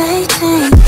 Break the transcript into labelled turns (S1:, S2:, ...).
S1: dating